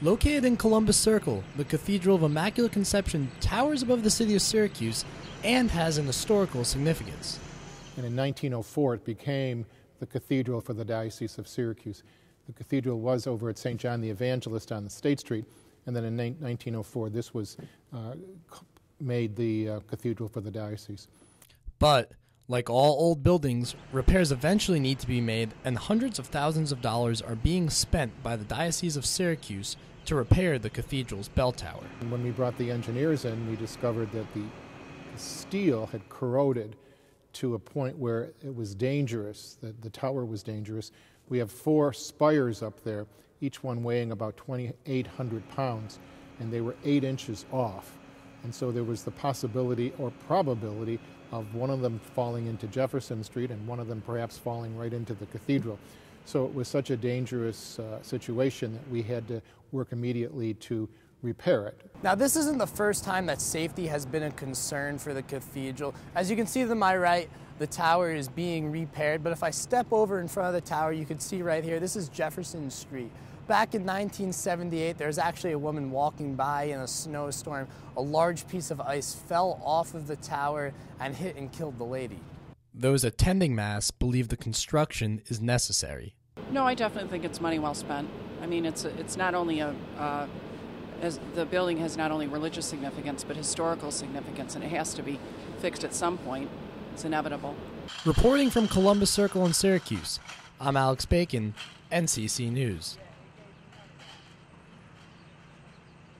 Located in Columbus Circle, the Cathedral of Immaculate Conception towers above the city of Syracuse and has an historical significance. And in 1904, it became the cathedral for the Diocese of Syracuse. The cathedral was over at St. John the Evangelist on the State Street, and then in 1904, this was uh, made the uh, cathedral for the diocese. But, like all old buildings, repairs eventually need to be made, and hundreds of thousands of dollars are being spent by the Diocese of Syracuse to repair the cathedral's bell tower. When we brought the engineers in, we discovered that the, steel had corroded to a point where it was dangerous, that the tower was dangerous. We have four spires up there, each one weighing about 2,800 pounds, and they were eight inches off. And so there was the possibility or probability of one of them falling into Jefferson Street and one of them perhaps falling right into the cathedral. So it was such a dangerous uh, situation that we had to work immediately to repair it. Now, this isn't the first time that safety has been a concern for the cathedral. As you can see to my right, the tower is being repaired, but if I step over in front of the tower, you can see right here, this is Jefferson Street. Back in 1978, there was actually a woman walking by in a snowstorm. A large piece of ice fell off of the tower and hit and killed the lady. Those attending Mass believe the construction is necessary. No, I definitely think it's money well spent. I mean, it's it's not only a uh, as the building has not only religious significance but historical significance, and it has to be fixed at some point. It's inevitable. Reporting from Columbus Circle in Syracuse, I'm Alex Bacon, NCC News.